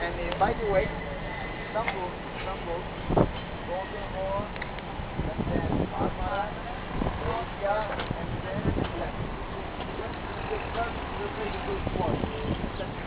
And uh, by the way, some books, some books, Golden Horn, and then Barbara, Russia, and then Just the first, the good one.